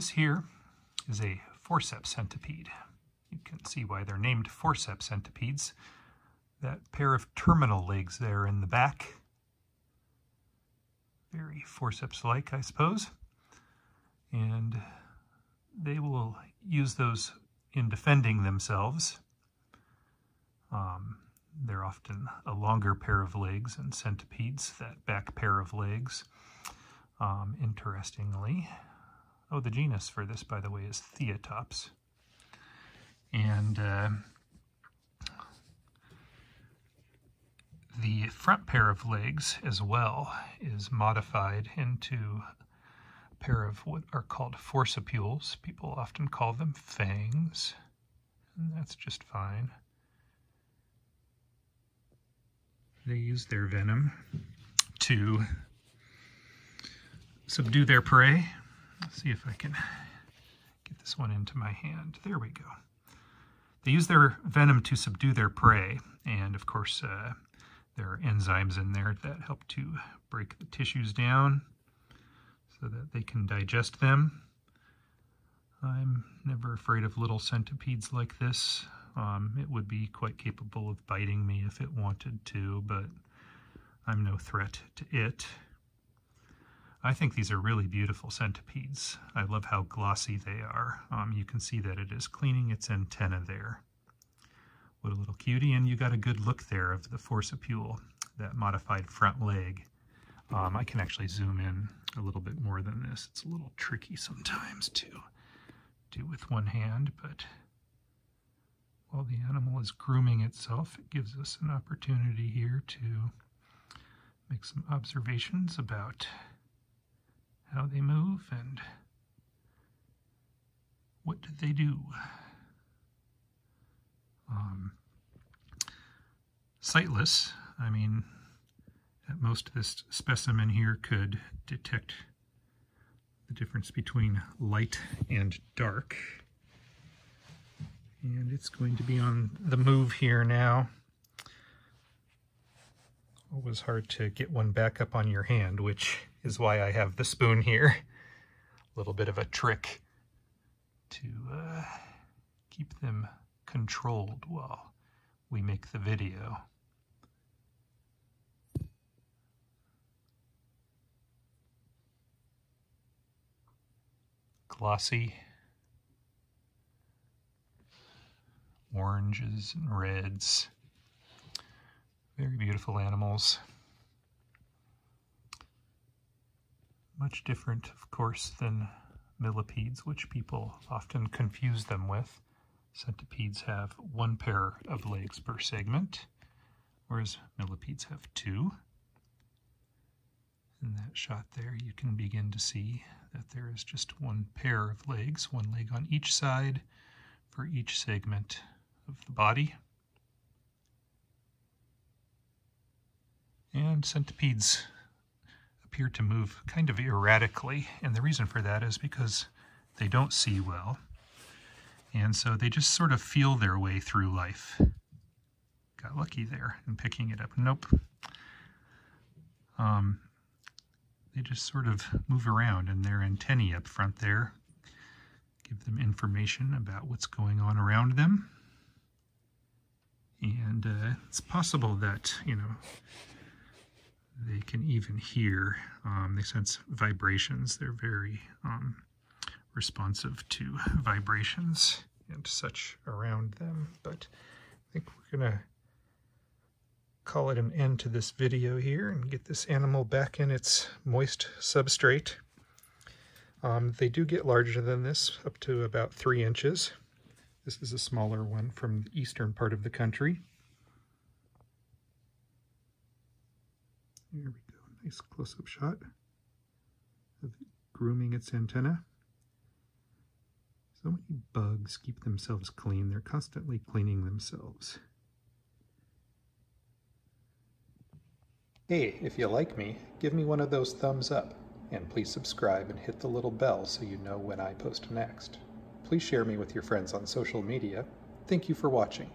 This here is a forceps centipede. You can see why they're named forceps centipedes. That pair of terminal legs there in the back. Very forceps-like, I suppose. And they will use those in defending themselves. Um, they're often a longer pair of legs and centipedes, that back pair of legs. Um, interestingly, oh, the genus for this, by the way, is Theatops. And uh, the front pair of legs as well is modified into a pair of what are called forcipules. People often call them fangs, and that's just fine. They use their venom to subdue their prey. Let's see if I can get this one into my hand. There we go. They use their venom to subdue their prey, and of course, uh, there are enzymes in there that help to break the tissues down so that they can digest them. I'm never afraid of little centipedes like this. Um, it would be quite capable of biting me if it wanted to, but I'm no threat to it. I think these are really beautiful centipedes. I love how glossy they are. Um, you can see that it is cleaning its antenna there. What a little cutie, and you got a good look there of the forcipule, that modified front leg. Um, I can actually zoom in a little bit more than this. It's a little tricky sometimes to do with one hand, but while the animal is grooming itself, it gives us an opportunity here to make some observations about how they move and what did they do. Um, sightless, I mean, at most this specimen here could detect the difference between light and dark. And it's going to be on the move here now. Always hard to get one back up on your hand, which is why I have the spoon here. A little bit of a trick to uh, keep them controlled while we make the video. Glossy oranges and reds. Very beautiful animals. Much different, of course, than millipedes, which people often confuse them with. Centipedes have one pair of legs per segment, whereas millipedes have two. In that shot there, you can begin to see that there is just one pair of legs, one leg on each side for each segment of the body. And centipedes appear to move kind of erratically, and the reason for that is because they don't see well, and so they just sort of feel their way through life. Got lucky there in picking it up. Nope. Um, they just sort of move around, and their antennae up front there give them information about what's going on around them. And uh, it's possible that, you know, can even hear, um, they sense vibrations. They're very um, responsive to vibrations and such around them. But I think we're going to call it an end to this video here and get this animal back in its moist substrate. Um, they do get larger than this, up to about three inches. This is a smaller one from the eastern part of the country. Here we go, nice close-up shot of grooming its antenna. So many bugs keep themselves clean. They're constantly cleaning themselves. Hey, if you like me, give me one of those thumbs up. And please subscribe and hit the little bell so you know when I post next. Please share me with your friends on social media. Thank you for watching.